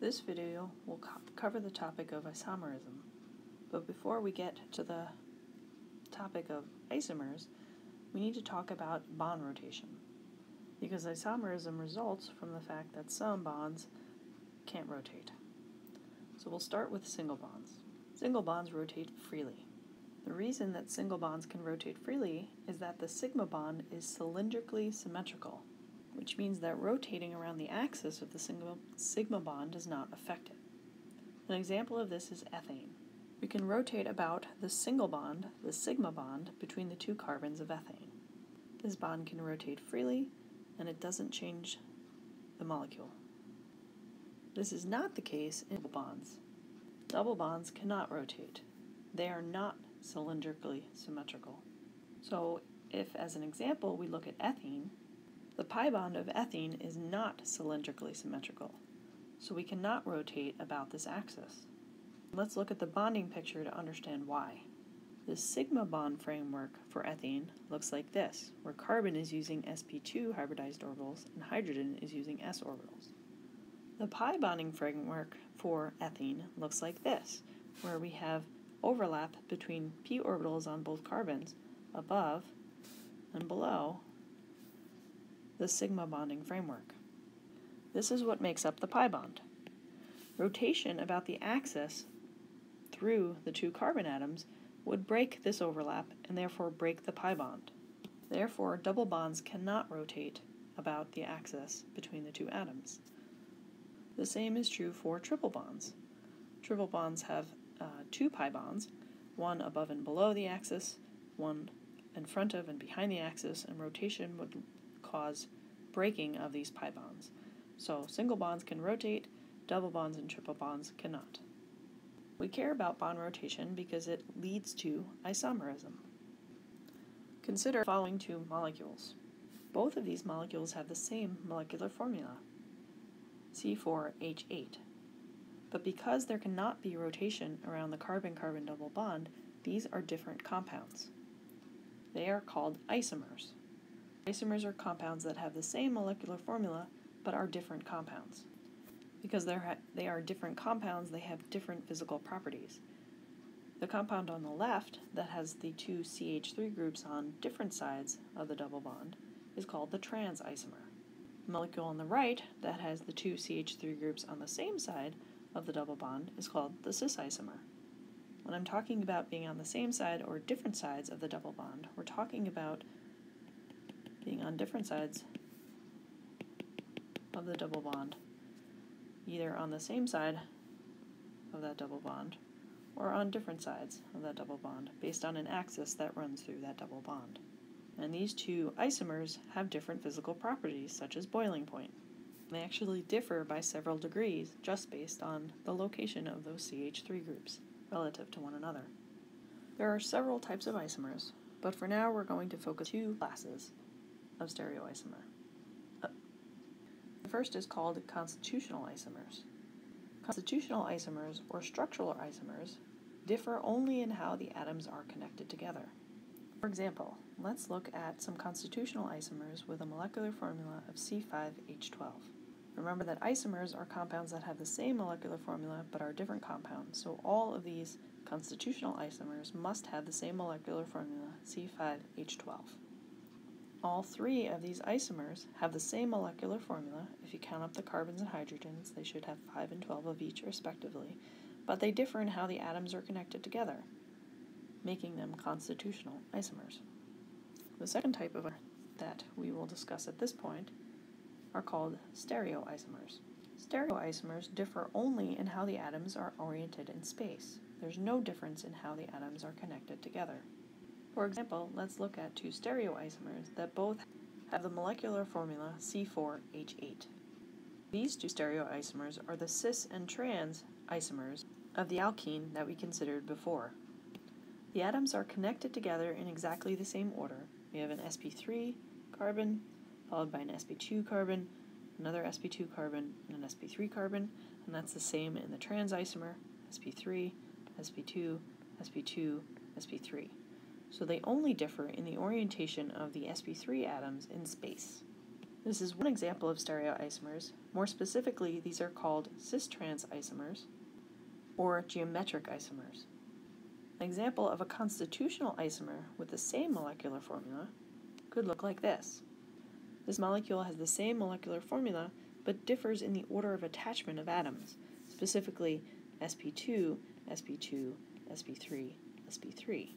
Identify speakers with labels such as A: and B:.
A: This video will co- cover the topic of isomerism, but before we get to the topic of isomers, we need to talk about bond rotation, because isomerism results from the fact that some bonds can't rotate. So we'll start with single bonds. Single bonds rotate freely. The reason that single bonds can rotate freely is that the sigma bond is cylindrically symmetrical which means that rotating around the axis of the sigma, sigma bond does not affect it. An example of this is ethane. We can rotate about the single bond, the sigma bond, between the two carbons of ethane. This bond can rotate freely and it doesn't change the molecule. This is not the case in double bonds. Double bonds cannot rotate. They are not cylindrically symmetrical. So if, as an example, we look at ethene, the pi bond of ethene is not cylindrically symmetrical, so we cannot rotate about this axis. Let's look at the bonding picture to understand why. The sigma bond framework for ethene looks like this, where carbon is using sp2 hybridized orbitals and hydrogen is using s orbitals. The pi bonding framework for ethene looks like this, where we have overlap between p orbitals on both carbons above and below the sigma bonding framework. This is what makes up the pi bond. Rotation about the axis through the two carbon atoms would break this overlap and therefore break the pi bond. Therefore, double bonds cannot rotate about the axis between the two atoms. The same is true for triple bonds. Triple bonds have uh, two pi bonds, one above and below the axis, one in front of and behind the axis, and rotation would cause breaking of these pi bonds. So single bonds can rotate, double bonds and triple bonds cannot. We care about bond rotation because it leads to isomerism. Consider following two molecules. Both of these molecules have the same molecular formula, C4H8. But because there cannot be rotation around the carbon-carbon double bond, these are different compounds. They are called isomers. Isomers are compounds that have the same molecular formula but are different compounds. Because they're, they are different compounds, they have different physical properties. The compound on the left that has the two CH3 groups on different sides of the double bond is called the trans isomer. The molecule on the right that has the two CH3 groups on the same side of the double bond is called the cis isomer. When I'm talking about being on the same side or different sides of the double bond, we're talking about being on different sides of the double bond, either on the same side of that double bond or on different sides of that double bond based on an axis that runs through that double bond. And these two isomers have different physical properties, such as boiling point. They actually differ by several degrees just based on the location of those CH3 groups relative to one another. There are several types of isomers, but for now we're going to focus two classes of stereoisomer. The first is called constitutional isomers. Constitutional isomers, or structural isomers, differ only in how the atoms are connected together. For example, let's look at some constitutional isomers with a molecular formula of C5H12. Remember that isomers are compounds that have the same molecular formula but are different compounds, so all of these constitutional isomers must have the same molecular formula, C5H12. All three of these isomers have the same molecular formula. If you count up the carbons and hydrogens, they should have 5 and 12 of each respectively, but they differ in how the atoms are connected together, making them constitutional isomers. The second type of that we will discuss at this point are called stereoisomers. Stereoisomers differ only in how the atoms are oriented in space. There's no difference in how the atoms are connected together. For example, let's look at two stereoisomers that both have the molecular formula C4H8. These two stereoisomers are the cis and trans isomers of the alkene that we considered before. The atoms are connected together in exactly the same order. We have an sp3 carbon, followed by an sp2 carbon, another sp2 carbon, and an sp3 carbon, and that's the same in the trans isomer, sp3, sp2, sp2, sp3 so they only differ in the orientation of the sp3 atoms in space. This is one example of stereoisomers. More specifically, these are called cis-trans isomers or geometric isomers. An example of a constitutional isomer with the same molecular formula could look like this. This molecule has the same molecular formula but differs in the order of attachment of atoms, specifically sp2, sp2, sp3, sp3.